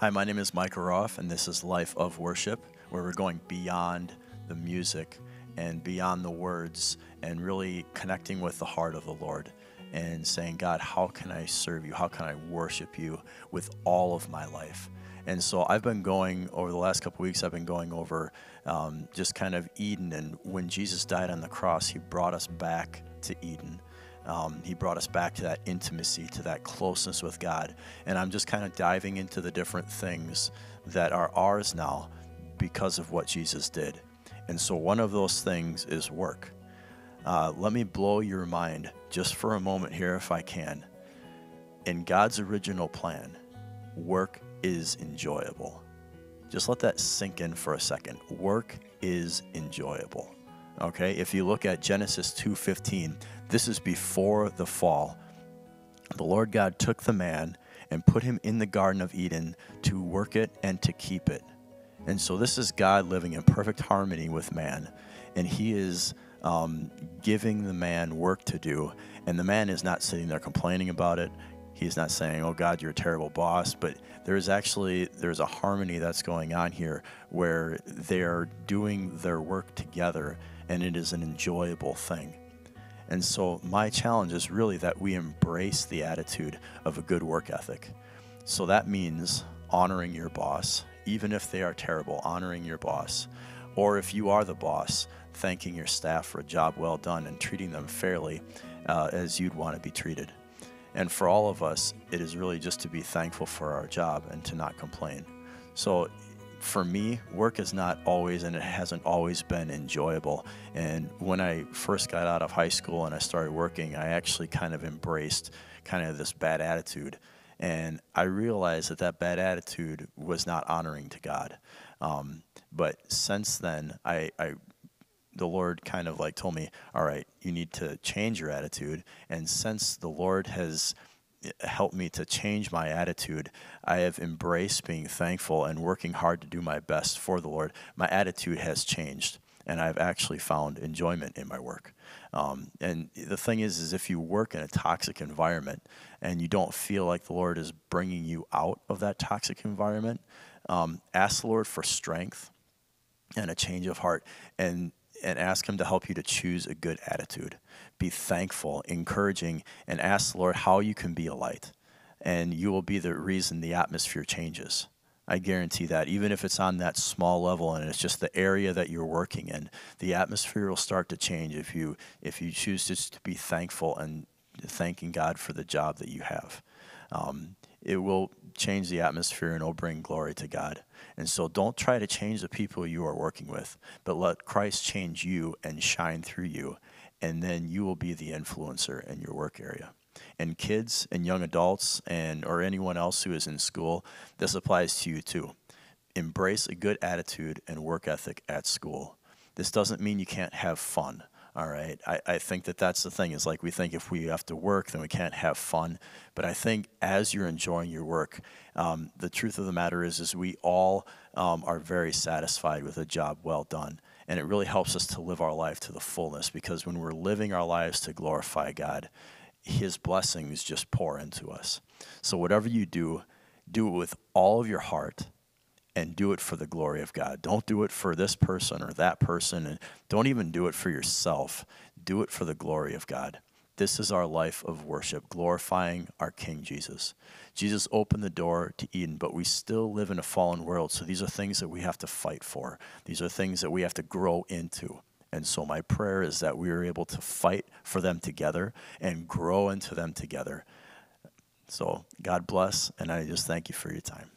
Hi, my name is Micah Roraff, and this is Life of Worship, where we're going beyond the music and beyond the words and really connecting with the heart of the Lord and saying, God, how can I serve you? How can I worship you with all of my life? And so I've been going over the last couple weeks, I've been going over um, just kind of Eden. And when Jesus died on the cross, he brought us back to Eden. Um, he brought us back to that intimacy, to that closeness with God. And I'm just kind of diving into the different things that are ours now because of what Jesus did. And so one of those things is work. Uh, let me blow your mind just for a moment here, if I can. In God's original plan, work is enjoyable. Just let that sink in for a second. Work is enjoyable. Okay? If you look at Genesis 2:15, this is before the fall. The Lord God took the man and put him in the Garden of Eden to work it and to keep it. And so this is God living in perfect harmony with man. And he is um, giving the man work to do. And the man is not sitting there complaining about it. He's not saying, "Oh God, you're a terrible boss," but there is actually there's a harmony that's going on here where they're doing their work together, and it is an enjoyable thing. And so, my challenge is really that we embrace the attitude of a good work ethic. So, that means honoring your boss, even if they are terrible, honoring your boss. Or if you are the boss, thanking your staff for a job well done and treating them fairly uh, as you'd want to be treated. And for all of us, it is really just to be thankful for our job and to not complain. So, for me, work is not always, and it hasn't always been enjoyable. And when I first got out of high school and I started working, I actually kind of embraced kind of this bad attitude. And I realized that that bad attitude was not honoring to God. Um, but since then, I, I the Lord kind of like told me, all right, you need to change your attitude. And since the Lord has helped me to change my attitude. I have embraced being thankful and working hard to do my best for the Lord. My attitude has changed, and I've actually found enjoyment in my work. Um, and the thing is, is if you work in a toxic environment and you don't feel like the Lord is bringing you out of that toxic environment, um, ask the Lord for strength and a change of heart, and and ask Him to help you to choose a good attitude. Be thankful, encouraging, and ask the Lord how you can be a light. And you will be the reason the atmosphere changes. I guarantee that. Even if it's on that small level and it's just the area that you're working in, the atmosphere will start to change if you if you choose just to be thankful and thanking God for the job that you have. Um, it will change the atmosphere and it'll bring glory to God. And so don't try to change the people you are working with, but let Christ change you and shine through you. And then you will be the influencer in your work area. And kids and young adults and or anyone else who is in school, this applies to you too. Embrace a good attitude and work ethic at school. This doesn't mean you can't have fun. All right. I, I think that that's the thing is like we think if we have to work, then we can't have fun. But I think as you're enjoying your work, um, the truth of the matter is, is we all um, are very satisfied with a job well done. And it really helps us to live our life to the fullness because when we're living our lives to glorify God, His blessings just pour into us. So whatever you do, do it with all of your heart and do it for the glory of God. Don't do it for this person or that person, and don't even do it for yourself. Do it for the glory of God. This is our life of worship, glorifying our King Jesus. Jesus opened the door to Eden, but we still live in a fallen world. So these are things that we have to fight for. These are things that we have to grow into. And so my prayer is that we are able to fight for them together and grow into them together. So God bless, and I just thank you for your time.